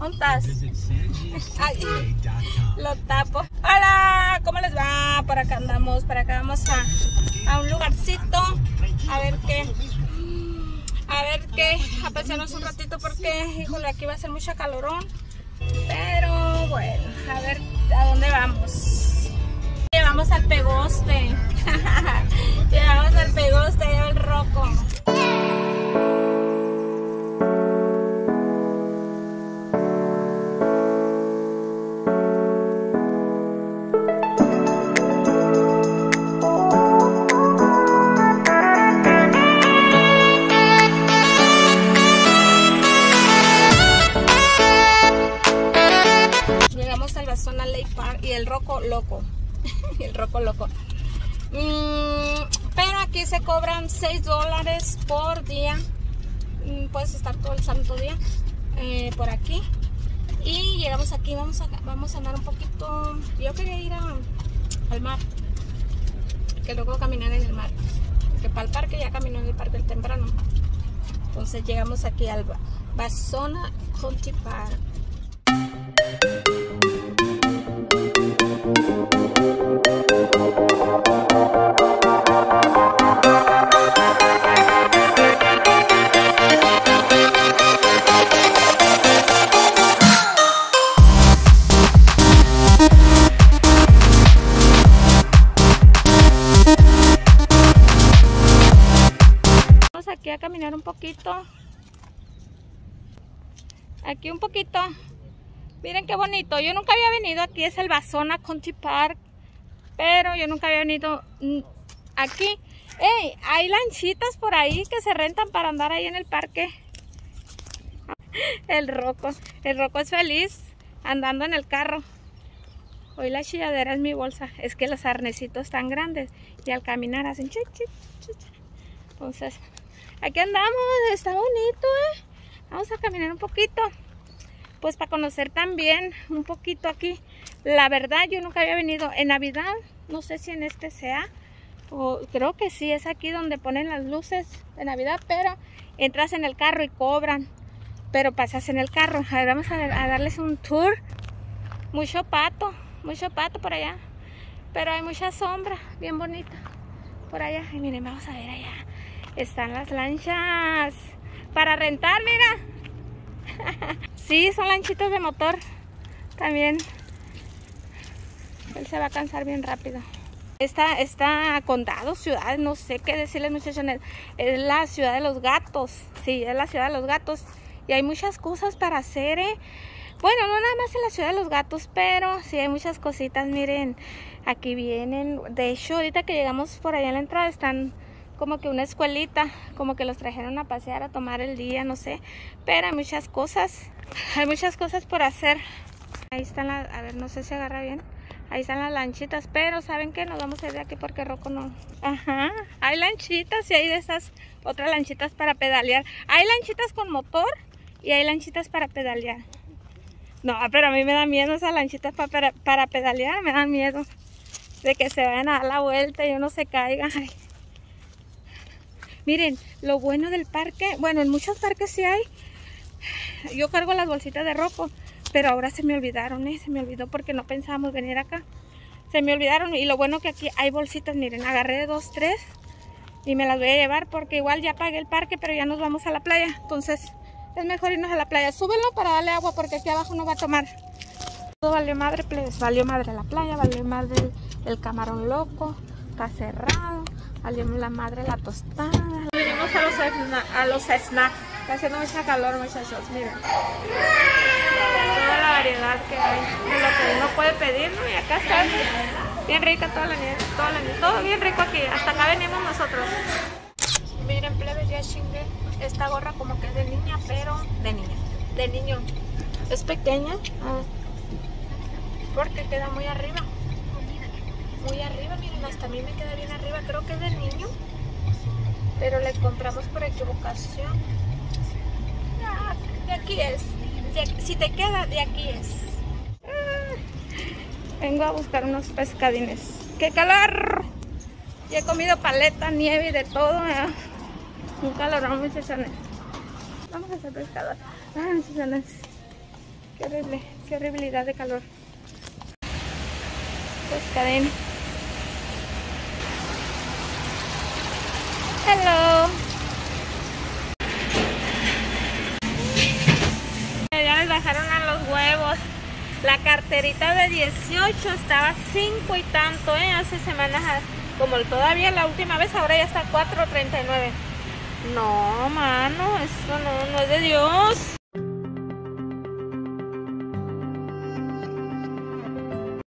¿Dónde estás? Ay, lo tapo. Hola, ¿cómo les va? Por acá andamos, por acá vamos a, a un lugarcito. A ver qué. A ver qué. A pasearnos un ratito porque, híjole, aquí va a ser mucha calorón. Pero bueno, a ver a dónde vamos. Llevamos al pegoste. el roco loco. Mm, pero aquí se cobran 6 dólares por día. Mm, puedes estar todo el santo día eh, por aquí. Y llegamos aquí, vamos a, vamos a andar un poquito. Yo quería ir a- al mar. Que luego caminar en el mar. Que para el parque ya caminó en el parque del temprano. Entonces llegamos aquí al Ba- Basona County Park. Un poquito. Aquí un poquito. Miren qué bonito. Yo nunca había venido aquí. Es el Basona Country Park. Pero yo nunca había venido mm, aquí. ¡Ey! Hay lanchitas por ahí que se rentan para andar ahí en el parque. El roco. El roco es feliz andando en el carro. Hoy la chilladera es mi bolsa. Es que los arnesitos están grandes. Y al caminar hacen. Entonces, aquí andamos, está bonito, ¿eh? Vamos a caminar un poquito, pues para conocer también un poquito aquí. La verdad, yo nunca había venido en Navidad, no sé si en este sea, o creo que sí, es aquí donde ponen las luces de Navidad, pero entras en el carro y cobran, pero pasas en el carro. A ver, vamos a, a darles un tour. Mucho pato, mucho pato por allá, pero hay mucha sombra, bien bonita por allá. Y miren, vamos a ver allá. Están las lanchas para rentar, mira. sí, son lanchitas de motor. También. Él se va a cansar bien rápido. Esta, esta condado, ciudad, no sé qué decirles muchachos. Es la ciudad de los gatos. Sí, es la ciudad de los gatos. Y hay muchas cosas para hacer, ¿eh? Bueno, no nada más en la ciudad de los gatos, pero sí hay muchas cositas. Miren, aquí vienen. De hecho, ahorita que llegamos por allá en la entrada, están como que una escuelita, como que los trajeron a pasear, a tomar el día, no sé. Pero hay muchas cosas. Hay muchas cosas por hacer. Ahí están las, a ver, no sé si agarra bien. Ahí están las lanchitas, pero ¿saben qué? Nos vamos a ir de aquí porque Rocco no. Ajá, hay lanchitas y hay de esas otras lanchitas para pedalear. Hay lanchitas con motor y hay lanchitas para pedalear. No, pero a mí me da miedo esas lanchitas pa- para, para pedalear, me dan miedo de que se vayan a dar la vuelta y uno se caiga. Miren, lo bueno del parque, bueno, en muchos parques sí hay. Yo cargo las bolsitas de roco, pero ahora se me olvidaron, ¿eh? Se me olvidó porque no pensábamos venir acá. Se me olvidaron y lo bueno que aquí hay bolsitas, miren, agarré dos, tres y me las voy a llevar porque igual ya pagué el parque, pero ya nos vamos a la playa. Entonces es mejor irnos a la playa. Súbelo para darle agua porque aquí abajo no va a tomar. Todo valió madre, pues, valió madre la playa, valió madre el camarón loco, está cerrado, valió la madre la tostada. Venimos a los, a los snacks, está haciendo mucha calor muchachos, miren. Toda la variedad que hay de lo que uno puede pedir, ¿no? Y acá está bien rica toda la nieve, toda la nieve, todo bien rico aquí, hasta acá venimos nosotros. Miren, plebes, ya chingue. Esta gorra como que es de niña, pero de niña, de niño. Es pequeña, ah, porque queda muy arriba. Muy arriba, miren, hasta a mí me queda bien arriba. Creo que es de niño, pero le compramos por equivocación. Ah, de aquí es. Si te queda, de aquí es. Ah, vengo a buscar unos pescadines. ¡Qué calor! Ya he comido paleta, nieve y de todo. ¿eh? Un calorón. Vamos a hacer pescador. Ay, muchachones. Qué horrible, qué horribilidad de calor. Pues Ya les bajaron a los huevos. La carterita de 18 estaba 5 y tanto, ¿eh? Hace semanas, como todavía la última vez, ahora ya está 4.39. No, mano, eso no, no es de Dios.